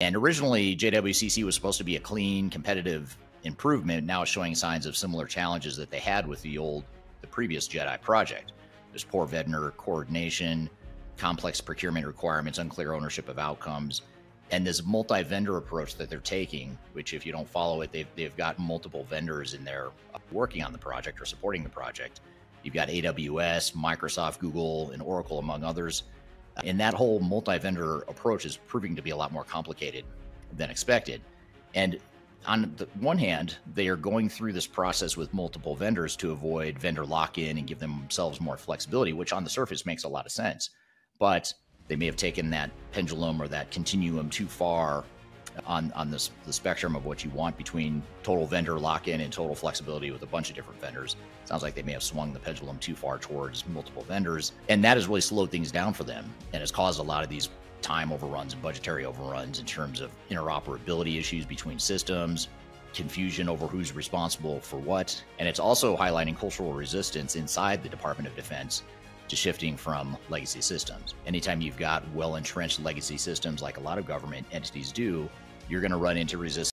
And originally, JWCC was supposed to be a clean, competitive improvement. Now it's showing signs of similar challenges that they had with the old, the previous JEDI project. There's poor vendor coordination, complex procurement requirements, unclear ownership of outcomes, and this multi-vendor approach that they're taking. Which, if you don't follow it, they've they've got multiple vendors in there uh, working on the project or supporting the project. You've got AWS, Microsoft, Google, and Oracle, among others. And that whole multi vendor approach is proving to be a lot more complicated than expected. And on the one hand, they are going through this process with multiple vendors to avoid vendor lock in and give themselves more flexibility, which on the surface makes a lot of sense. But they may have taken that pendulum or that continuum too far on on this the spectrum of what you want between total vendor lock-in and total flexibility with a bunch of different vendors. Sounds like they may have swung the pendulum too far towards multiple vendors, and that has really slowed things down for them and has caused a lot of these time overruns and budgetary overruns in terms of interoperability issues between systems, confusion over who's responsible for what, and it's also highlighting cultural resistance inside the Department of Defense to shifting from legacy systems. Anytime you've got well entrenched legacy systems like a lot of government entities do, you're going to run into resistance